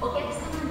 Okay,